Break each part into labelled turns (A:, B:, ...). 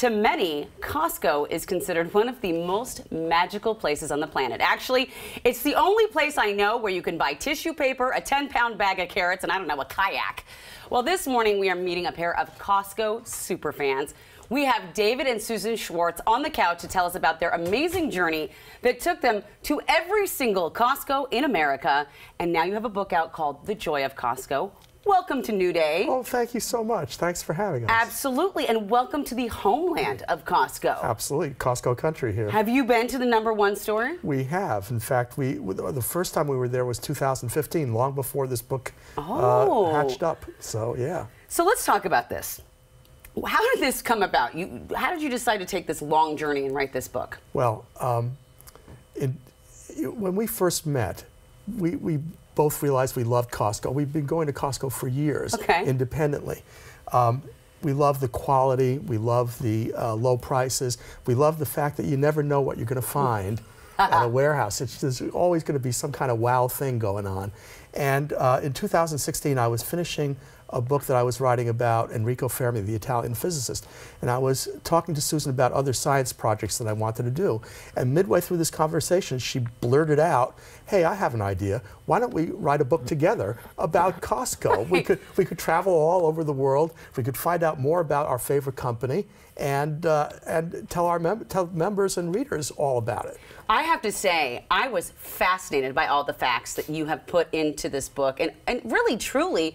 A: To many, Costco is considered one of the most magical places on the planet. Actually, it's the only place I know where you can buy tissue paper, a 10 pound bag of carrots, and I don't know, a kayak. Well, this morning we are meeting a pair of Costco superfans. We have David and Susan Schwartz on the couch to tell us about their amazing journey that took them to every single Costco in America. And now you have a book out called The Joy of Costco. Welcome to New Day.
B: Oh, thank you so much. Thanks for having us.
A: Absolutely. And welcome to the homeland of Costco.
B: Absolutely. Costco country here.
A: Have you been to the number one store?
B: We have. In fact, we the first time we were there was 2015, long before this book uh,
A: Oh.
B: uh, hatched up. So, yeah.
A: So let's talk about this. How did this come about? You, how did you decide to take this long journey and write this book?
B: Well, um, it, it- when we first met, we, we both realized we loved Costco. We've been going to Costco for years
A: Okay.
B: independently. Um, we love the quality, we love the uh, low prices, we love the fact that you never know what you're going to find at a warehouse. It's, there's always going to be some kind of wow thing going on. And uh, in 2016, I was finishing a book that I was writing about Enrico Fermi, the Italian physicist. And I was talking to Susan about other science projects that I wanted to do. And midway through this conversation, she blurted out, "Hey, I have an idea. Why don't we write a book together about Costco? We could we could travel all over the world. We could find out more about our favorite company." And, uh, and tell our mem- tell members and readers all about it.
A: I have to say, I was fascinated by all the facts that you have put into this book. And, and really, truly,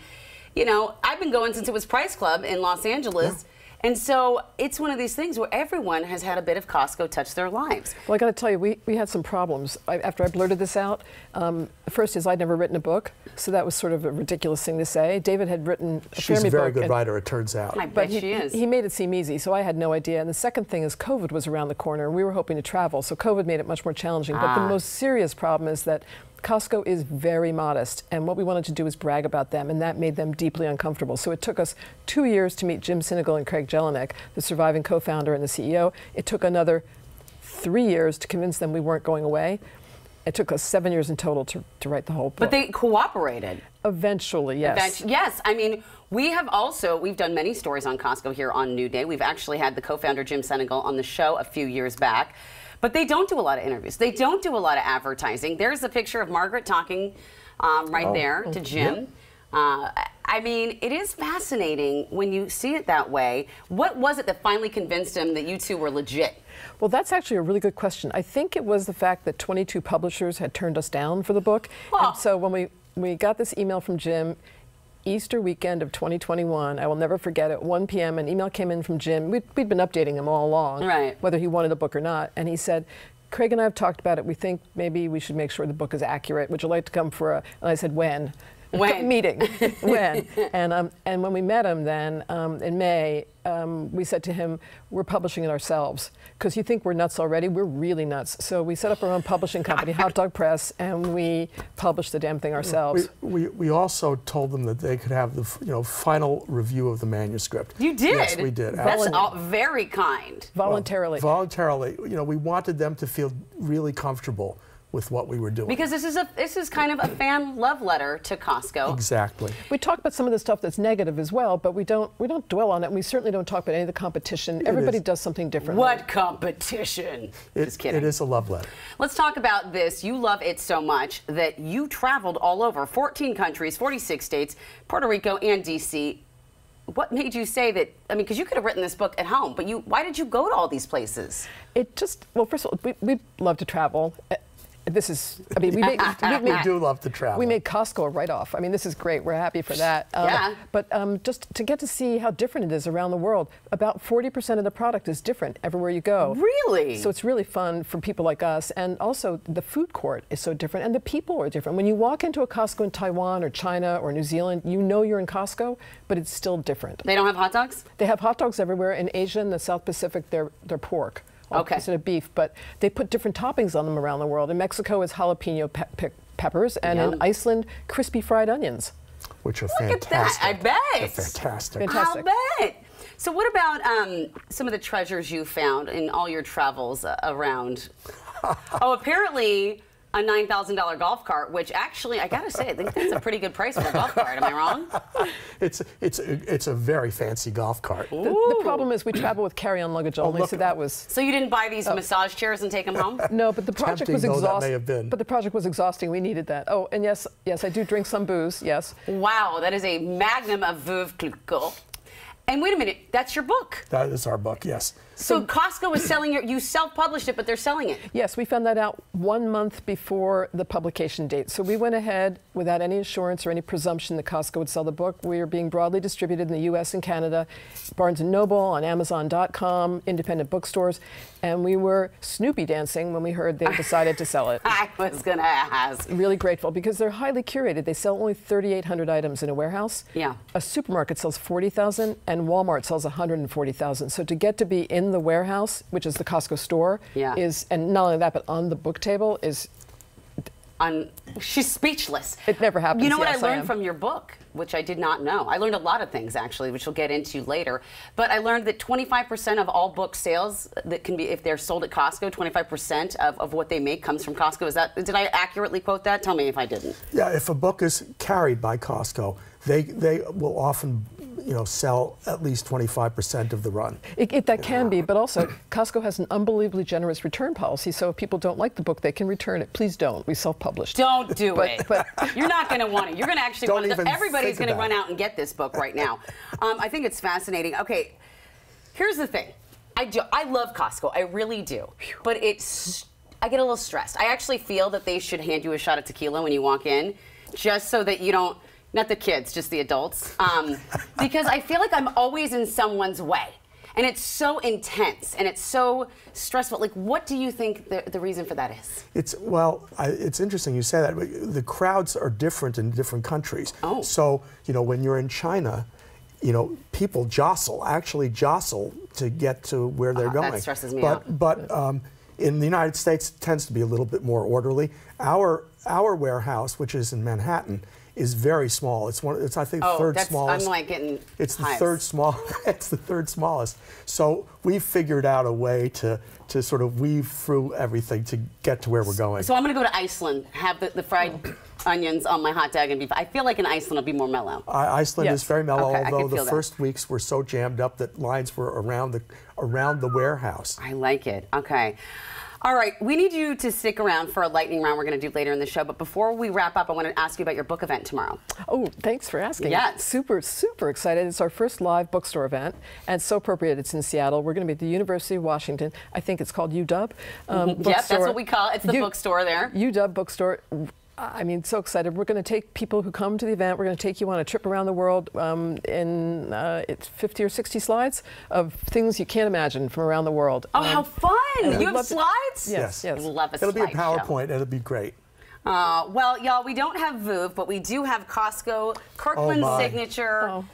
A: you know, I've been going since it was Price Club in Los Angeles. And so it's one of these things where everyone has had a bit of Costco touch their lives.
C: Well, I got to tell you, we, we had some problems I, after I blurted this out. Um, first is I'd never written a book, so that was sort of a ridiculous thing to say. David had written a
B: She's a very
C: book,
B: good
C: and-
B: writer, it turns out.
A: I
C: But
A: bet
C: he,
A: she is.
C: he made it seem easy, so I had no idea. And the second thing is COVID was around the corner, and we were hoping to travel, so COVID made it much more challenging. But
A: Ah.
C: the most serious problem is that Costco is very modest, and what we wanted to do was brag about them, and that made them deeply uncomfortable. So it took us two years to meet Jim Sinegal and Craig Jelinek, the surviving co-founder and the CEO. It took another three years to convince them we weren't going away. It took us seven years in total to, to write the whole book.
A: But they cooperated.
C: eventually, yes.
A: Eventu- Yes, I mean, we have also we've done many stories on Costco here on New Day. We've actually had the co-founder Jim Sinegal on the show a few years back, but they don't do a lot of interviews. They don't do a lot of advertising. There's a picture of Margaret talking um, right there to Jim. Uh, I mean, it is fascinating when you see it that way. What was it that finally convinced him that you two were legit?
C: Well, that's actually a really good question. I think it was the fact that 22 publishers had turned us down for the book.
A: Oh.
C: And so when we, we got this email from Jim, Easter weekend of 2021, I will never forget it, 1 p.m., an email came in from Jim. We'd, we'd been updating him all along,
A: Right.
C: whether he wanted the book or not. And he said, Craig and I have talked about it. We think maybe we should make sure the book is accurate. Would you like to come for a? And I said, when?
A: When?
C: meeting. when? And um, and when we met him then um, in May, um, we said to him, "We're publishing it ourselves because you think we're nuts already. We're really nuts." So we set up our own publishing company, Hot Dog Press, and we published the damn thing ourselves.
B: We, we, we also told them that they could have the you know final review of the manuscript.
A: You did.
B: Yes, we did.
A: That's all very kind.
C: voluntarily.
B: Voluntarily, you know, we wanted them to feel really comfortable with what we were doing.
A: Because this is a this is kind of a fan love letter to Costco.
B: exactly.
C: we talk about some of the stuff that's negative as well, but we don't we don't dwell on it. We certainly don't talk about any of the competition. Everybody
B: is.
C: does something different.
A: What competition?
B: It,
A: Just kidding.
B: It is a love letter.
A: Let's talk about this. You love it so much that you traveled all over 14 countries, 46 states, Puerto Rico, and DC. What made you say that? I mean, because you could have written this book at home, but you why did you go to all these places?
C: It just well, first of all, we, we love to travel. This is, I mean, we make, we,
B: We do love to travel.
C: We made Costco a write-off. I mean, this is great. We're happy for that. Um,
A: Yeah.
C: But um, just to get to see how different it is around the world, about 40% of the product is different everywhere you go.
A: Really?
C: So it's really fun for people like us. And also, the food court is so different, and the people are different. When you walk into a Costco in Taiwan or China or New Zealand, you know you're in Costco, but it's still different.
A: They don't have hot dogs.
C: They have hot dogs everywhere. In Asia and the South Pacific, they're, they're pork. All
A: Okay.
C: Instead of beef, but they put different toppings on them around the world. In Mexico, it's jalapeno pe- pe- peppers, and
A: Yum.
C: in Iceland, crispy fried onions.
B: which are
A: Look at that,
B: fantastic.
A: I bet.
B: They're fantastic.
C: Fantastic.
A: I'll bet. So, what about um, some of the treasures you found in all your travels uh, around? oh, apparently, a $9,000 golf cart, which actually, I gotta say, I think that's a pretty good price for a golf cart. Am I wrong?
B: It's it's a, it's a very fancy golf cart.
C: The, the problem is we travel with carry-on luggage only,
B: look-
C: so that was
A: So you didn't buy these oh. massage chairs and take them home?
C: no. But the project
B: Tempting
C: was exhausting.
B: may have been.
C: But the project was exhausting. We needed that. Oh, and yes, yes, I do drink some booze. Yes.
A: Wow, that is a magnum of Veuve Clicquot. And wait a minute, that's your book.
B: That is our book. Yes.
A: So Costco was selling your, you self-published it, but they're selling it.
C: Yes, we found that out one month before the publication date. So we went ahead without any assurance or any presumption that Costco would sell the book. We are being broadly distributed in the U.S. and Canada, Barnes & Noble, on Amazon.com, independent bookstores, and we were Snoopy dancing when we heard they decided to sell it.
A: I was gonna ask.
C: Really grateful because they're highly curated. They sell only 3,800 items in a warehouse.
A: Yeah.
C: A supermarket sells 40,000 and Walmart sells 140,000. So to get to be in the warehouse, which is the Costco store,
A: Yeah.
C: is and not only that, but on the book table is
A: On, she's speechless.
C: It never happens,
A: You know what
C: yes,
A: I
C: I
A: learned
C: am.
A: from your book, which I did not know. I learned a lot of things actually, which we'll get into later. But I learned that 25% of all book sales that can be, if they're sold at Costco, 25% of, of what they make comes from Costco. Is that? Did I accurately quote that? Tell me if I didn't.
B: Yeah, if a book is carried by Costco, they they will often, you know, sell at least 25% of the run.
C: It, it, that can be, but also Costco has an unbelievably generous return policy. So if people don't like the book, they can return it. Please don't. We self-published.
A: Don't do
C: But-
A: it.
C: but-
A: You're not going to want it. You're going to actually
B: Don't
A: want it. Everybody's going to run out and get this book right now. Um, I think it's fascinating. Okay, here's the thing. I do. I love Costco. I really do. But it's. I get a little stressed. I actually feel that they should hand you a shot of tequila when you walk in, just so that you don't. Not the kids, just the adults. Um, because I feel like I'm always in someone's way. And it's so intense and it's so stressful. Like, what do you think the, the reason for that is?
B: It's well, I, it's interesting you say that. but The crowds are different in different countries.
A: Oh.
B: So you know, when you're in China, you know, people jostle, actually jostle to get to where they're
A: Uh, that
B: going.
A: stresses me
B: but,
A: out.
B: But um, in the United States, it tends to be a little bit more orderly. Our our warehouse, which is in Manhattan, is very small. It's one. It's I think
A: Oh,
B: third
A: that's,
B: smallest.
A: I'm like getting.
B: It's the third small. it's the third smallest. So we figured out a way to to sort of weave through everything to get to where we're going.
A: So I'm gonna go to Iceland, have the, the fried onions on my hot dog and beef. I feel like in Iceland it'll be more mellow.
B: I- Iceland
C: Yes.
B: is very mellow,
A: Okay,
B: although the
A: that.
B: first weeks were so jammed up that lines were around the around the warehouse.
A: I like it. Okay. All right, we need you to stick around for a lightning round we're going to do later in the show. But before we wrap up, I want to ask you about your book event tomorrow.
C: Oh, thanks for asking.
A: Yes.
C: Super, super excited. It's our first live bookstore event, and so appropriate. It's in Seattle. We're going to be at the University of Washington. I think it's called UW. Um,
A: Yep, that's what we call it. It's the
C: U-
A: bookstore there.
C: UW bookstore. I mean, so excited. We're going to take people who come to the event, we're going to take you on a trip around the world um, in uh, it's 50 or 60 slides of things you can't imagine from around the world.
A: Oh,
C: Um,
A: how fun! You have
C: love to-
A: slides?
C: Yes, yes.
A: I love a
B: It'll be a. PowerPoint. and It'll be great.
A: Uh, well, y'all, we don't have Veuve, but we do have Costco Kirkland
B: my.
A: signature
C: Oh.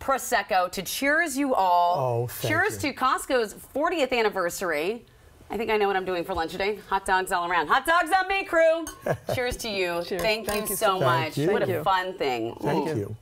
A: Prosecco to cheers you all.
B: Oh, thank
A: cheers
B: you.
A: to Costco's 40th anniversary. I think I know what I'm doing for lunch today. Hot dogs all around. Hot dogs on me, crew. cheers to you.
C: Cheers.
A: Thank,
C: Thank
A: you
C: you
A: so
B: much. Thank
A: What a fun thing.
B: Thank
A: Mm.
B: you.